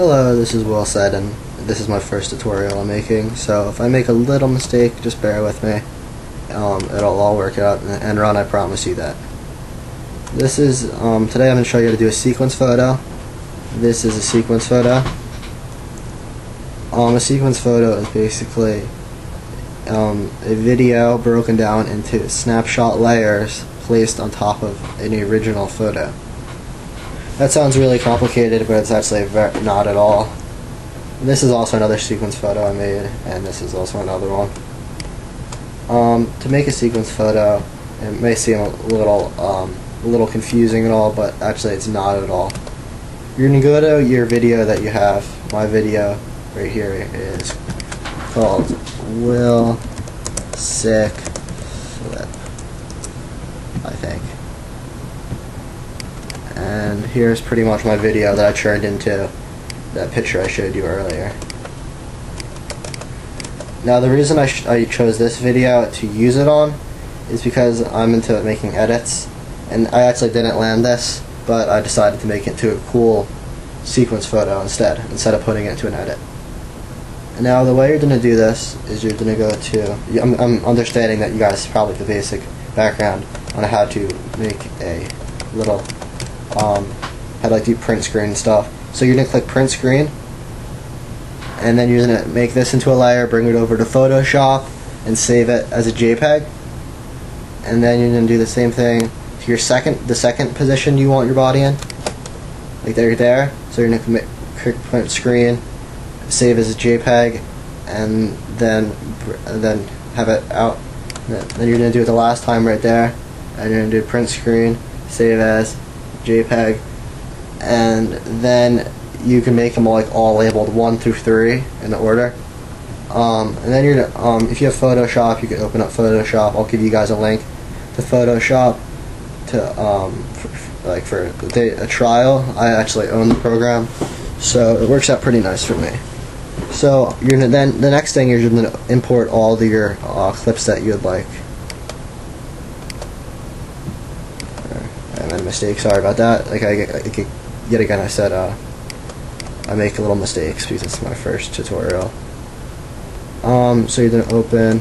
Hello, this is Will Seddon, and this is my first tutorial I'm making, so if I make a little mistake, just bear with me. Um, it'll all work out and run, I promise you that. This is, um, today I'm going to show you how to do a sequence photo. This is a sequence photo. Um, a sequence photo is basically um, a video broken down into snapshot layers placed on top of an original photo. That sounds really complicated, but it's actually not at all. This is also another sequence photo I made, and this is also another one. Um, to make a sequence photo, it may seem a little, um, a little confusing and all, but actually it's not at all. You're going to go to your video that you have. My video right here is called Will Sick Flip, I think and here's pretty much my video that I turned into that picture I showed you earlier. Now the reason I, I chose this video to use it on is because I'm into making edits and I actually didn't land this but I decided to make it to a cool sequence photo instead instead of putting it into an edit. And now the way you're going to do this is you're going to go to, I'm, I'm understanding that you guys probably the basic background on how to make a little um, to like do print screen stuff. So you're gonna click print screen, and then you're gonna make this into a layer, bring it over to Photoshop, and save it as a JPEG. And then you're gonna do the same thing to your second, the second position you want your body in, like there, there. So you're gonna click print screen, save as a JPEG, and then and then have it out. Then you're gonna do it the last time right there, and you're gonna do print screen, save as, JPEG, and then you can make them like all labeled one through three in the order. Um, and then you're um, if you have Photoshop, you can open up Photoshop. I'll give you guys a link to Photoshop to um, for, like for a trial. I actually own the program, so it works out pretty nice for me. So you're then the next thing is you're gonna import all the, your uh, clips that you would like. made a mistake. Sorry about that. Like I, yet again, I said uh, I make a little mistakes because it's my first tutorial. Um, so you're gonna open.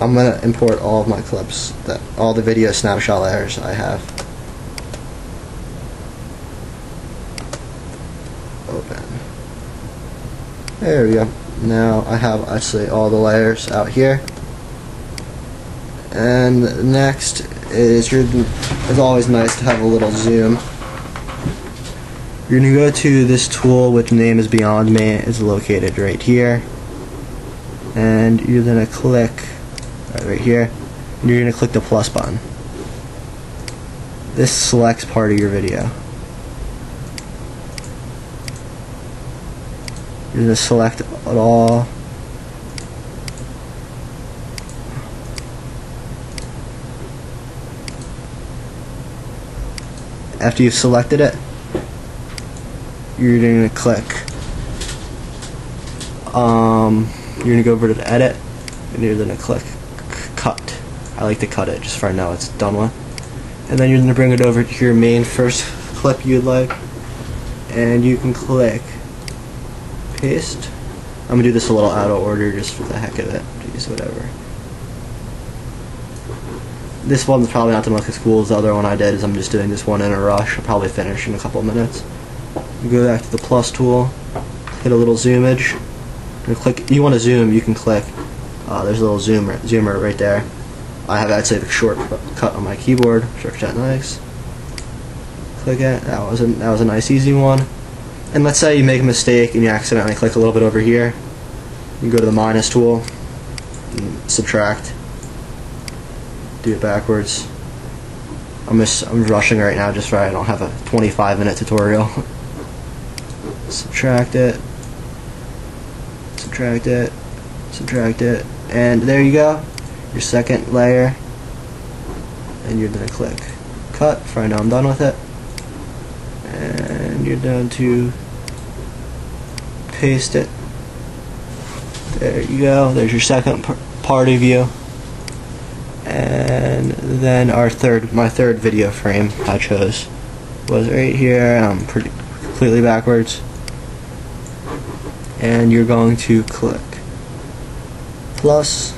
I'm gonna import all of my clips, that all the video snapshot layers I have. Open. There we go. Now I have actually all the layers out here. And next is your it's always nice to have a little zoom. You're going to go to this tool which name is Beyond Me. It's located right here. And you're going to click right, right here. And you're going to click the plus button. This selects part of your video. You're going to select it all after you've selected it, you're going to click. Um, you're going to go over to edit, and you're going to click cut. I like to cut it just for now it's done with. And then you're going to bring it over to your main first clip you'd like, and you can click paste. I'm going to do this a little out of order just for the heck of it. Jeez, whatever. This one's probably not the most as cool as the other one I did, as I'm just doing this one in a rush. I'll probably finish in a couple of minutes. Go back to the plus tool, hit a little zoomage, and click. You want to zoom, you can click. Uh, there's a little zoomer, zoomer right there. I have actually the shortcut on my keyboard. Shortcut nice. Click it. That was a that was a nice easy one. And let's say you make a mistake and you accidentally click a little bit over here. You go to the minus tool, subtract do it backwards. I'm just I'm rushing right now just for I don't have a 25 minute tutorial. subtract it, subtract it, subtract it, and there you go. Your second layer, and you're gonna click cut. For now, I'm done with it, and you're done to paste it. There you go. There's your second party view and then our third my third video frame I chose was right here. Um, pretty completely backwards. And you're going to click plus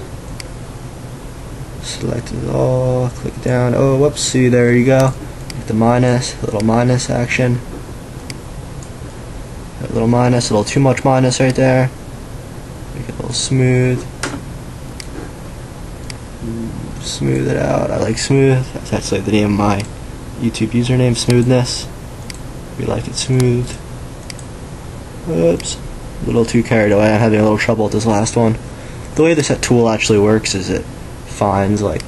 select it all click down. Oh whoops see there you go. Hit the minus a little minus action. A little minus a little too much minus right there. Make it a little smooth smooth it out I like smooth that's actually the name of my YouTube username smoothness we like it smooth Oops. A little too carried away. I'm having a little trouble with this last one. The way this tool actually works is it finds like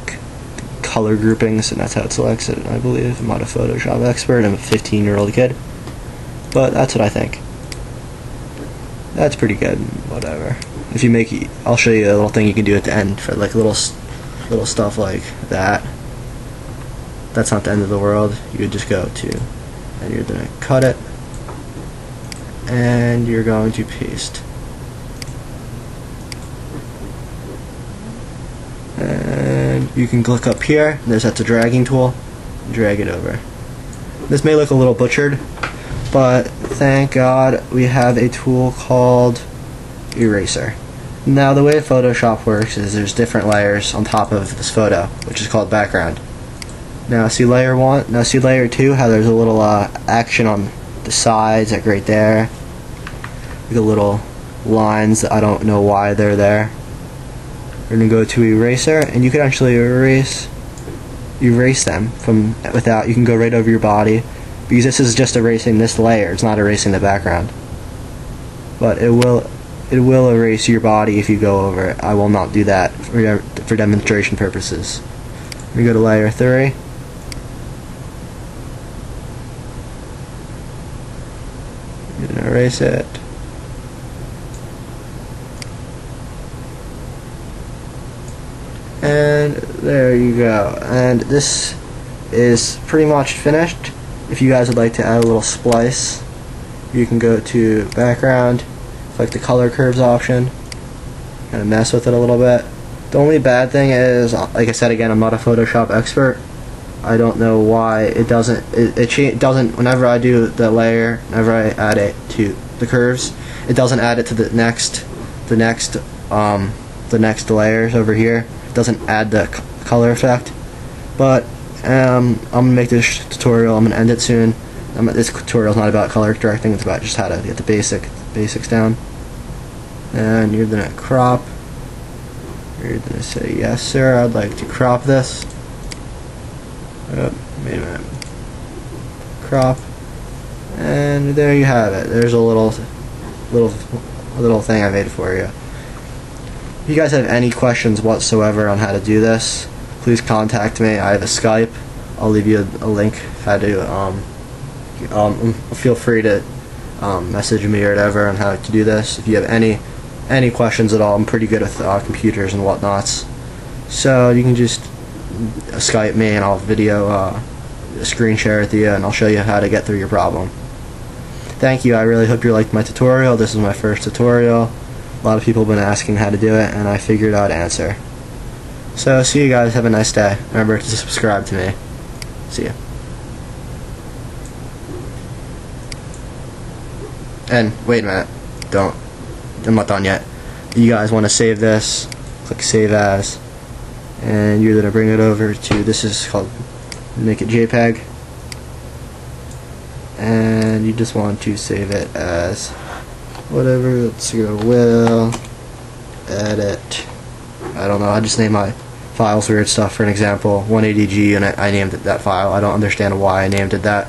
color groupings and that's how it selects it, I believe. I'm not a Photoshop expert, I'm a 15 year old kid. But that's what I think. That's pretty good, whatever. If you make, I'll show you a little thing you can do at the end for like a little, little stuff like that. That's not the end of the world. You just go to, and you're gonna cut it and you're going to paste. And you can click up here, there's that's a dragging tool, drag it over. This may look a little butchered, but thank God we have a tool called Eraser. Now the way Photoshop works is there's different layers on top of this photo, which is called background. Now see layer 1, now see layer 2, how there's a little uh, action on the sides, like right there. The little lines, I don't know why they're there. We're gonna go to eraser, and you can actually erase erase them from without. You can go right over your body because this is just erasing this layer. It's not erasing the background, but it will it will erase your body if you go over it. I will not do that for, for demonstration purposes. We go to layer 3. And erase it. And there you go. And this is pretty much finished. If you guys would like to add a little splice, you can go to background, click the color curves option, of mess with it a little bit. The only bad thing is, like I said again, I'm not a Photoshop expert. I don't know why it doesn't it, it, it doesn't whenever I do the layer whenever I add it to the curves it doesn't add it to the next the next um, the next layers over here it doesn't add the color effect but um, I'm gonna make this tutorial I'm gonna end it soon I'm, this tutorial is not about color correcting it's about just how to get the basic basics down and you're gonna crop you're gonna say yes sir I'd like to crop this Oh, wait a minute. Crop. And there you have it. There's a little, little, little thing I made for you. If you guys have any questions whatsoever on how to do this, please contact me. I have a Skype. I'll leave you a, a link how to um, um, feel free to um, message me or whatever on how to do this. If you have any any questions at all, I'm pretty good with uh, computers and whatnots. So you can just Skype me and I'll video uh, screen share with you and I'll show you how to get through your problem. Thank you. I really hope you liked my tutorial. This is my first tutorial. A lot of people have been asking how to do it and I figured I'd answer. So see you guys. Have a nice day. Remember to subscribe to me. See you. And wait a minute. Don't. I'm not done yet. You guys want to save this? Click Save As. And you're going to bring it over to this is called make it JPEG. And you just want to save it as whatever let's go will. Edit. I don't know. I just name my files weird stuff. For an example 180G unit. I named it that file. I don't understand why I named it that.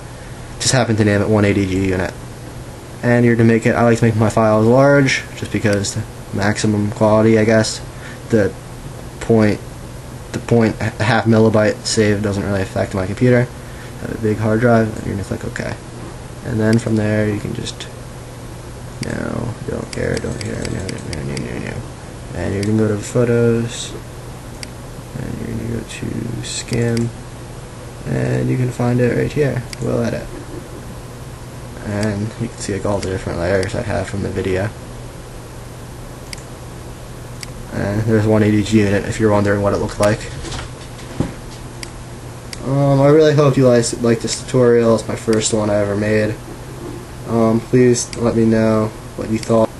Just happened to name it 180G unit and you're to make it I like to make my files large just because maximum quality I guess the point the point half millibyte save doesn't really affect my computer. Have a big hard drive, you're gonna click OK. And then from there, you can just no, don't care, don't care, no, no, no, no, no. And you're gonna go to photos, and you're gonna go to skim, and you can find it right here. We'll edit. And you can see like all the different layers I have from the video. And there's 180G unit if you're wondering what it looked like. Um, I really hope you like, like this tutorial. It's my first one I ever made. Um, please let me know what you thought.